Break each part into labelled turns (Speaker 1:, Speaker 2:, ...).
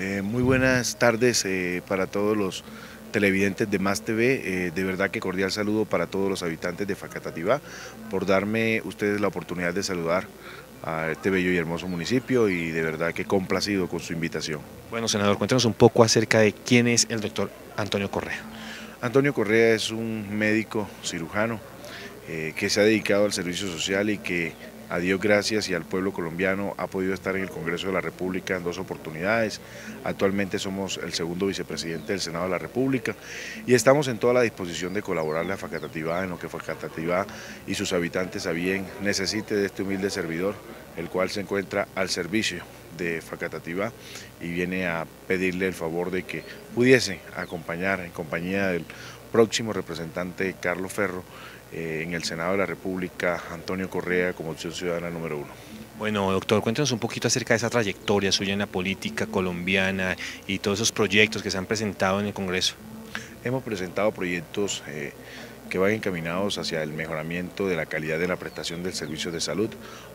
Speaker 1: Eh, muy buenas tardes eh, para todos los televidentes de Más TV. Eh, de verdad que cordial saludo para todos los habitantes de Facatativá por darme ustedes la oportunidad de saludar a este bello y hermoso municipio y de verdad que complacido con su invitación.
Speaker 2: Bueno, senador, cuéntanos un poco acerca de quién es el doctor Antonio Correa.
Speaker 1: Antonio Correa es un médico cirujano que se ha dedicado al servicio social y que a Dios gracias y al pueblo colombiano ha podido estar en el Congreso de la República en dos oportunidades. Actualmente somos el segundo vicepresidente del Senado de la República y estamos en toda la disposición de colaborarle a Facatativá en lo que Facatativá y sus habitantes a bien necesite de este humilde servidor, el cual se encuentra al servicio de Facatativá y viene a pedirle el favor de que pudiese acompañar en compañía del próximo representante Carlos Ferro eh, en el Senado de la República, Antonio Correa como opción ciudadana número uno.
Speaker 2: Bueno, doctor, cuéntenos un poquito acerca de esa trayectoria suya en la política colombiana y todos esos proyectos que se han presentado en el Congreso.
Speaker 1: Hemos presentado proyectos eh, que van encaminados hacia el mejoramiento de la calidad de la prestación del servicio de salud.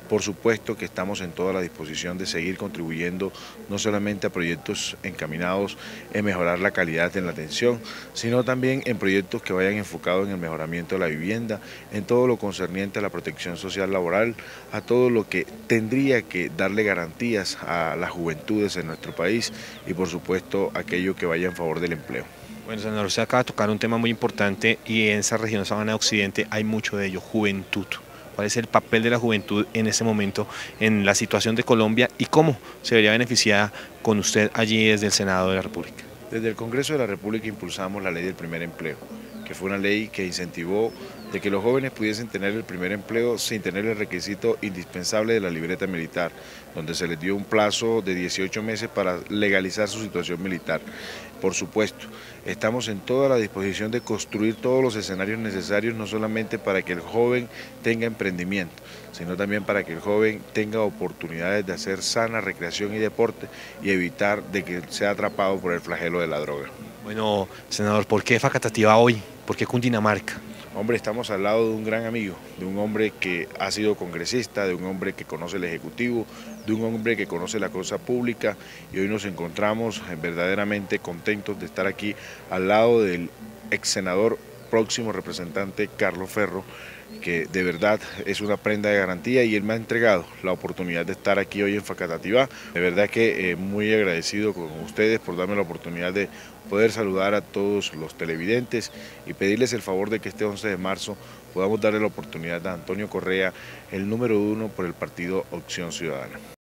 Speaker 1: Por supuesto que estamos en toda la disposición de seguir contribuyendo no solamente a proyectos encaminados en mejorar la calidad en la atención, sino también en proyectos que vayan enfocados en el mejoramiento de la vivienda, en todo lo concerniente a la protección social laboral, a todo lo que tendría que darle garantías a las juventudes en nuestro país y por supuesto aquello que vaya en favor del empleo.
Speaker 2: Bueno, senador, usted acaba de tocar un tema muy importante y en esa región Sabana Occidente hay mucho de ello, juventud. ¿Cuál es el papel de la juventud en ese momento en la situación de Colombia y cómo se vería beneficiada con usted allí desde el Senado de la República?
Speaker 1: Desde el Congreso de la República impulsamos la ley del primer empleo, que fue una ley que incentivó de que los jóvenes pudiesen tener el primer empleo sin tener el requisito indispensable de la libreta militar, donde se les dio un plazo de 18 meses para legalizar su situación militar. Por supuesto, estamos en toda la disposición de construir todos los escenarios necesarios, no solamente para que el joven tenga emprendimiento, sino también para que el joven tenga oportunidades de hacer sana recreación y deporte y evitar de que sea atrapado por el flagelo de la droga.
Speaker 2: Bueno, senador, ¿por qué Facatativa hoy? ¿Por qué Cundinamarca?
Speaker 1: Hombre, estamos al lado de un gran amigo, de un hombre que ha sido congresista, de un hombre que conoce el Ejecutivo, de un hombre que conoce la cosa pública y hoy nos encontramos verdaderamente contentos de estar aquí al lado del ex senador próximo representante Carlos Ferro, que de verdad es una prenda de garantía y él me ha entregado la oportunidad de estar aquí hoy en Facatativá. De verdad que eh, muy agradecido con ustedes por darme la oportunidad de poder saludar a todos los televidentes y pedirles el favor de que este 11 de marzo podamos darle la oportunidad a Antonio Correa, el número uno por el partido Opción Ciudadana.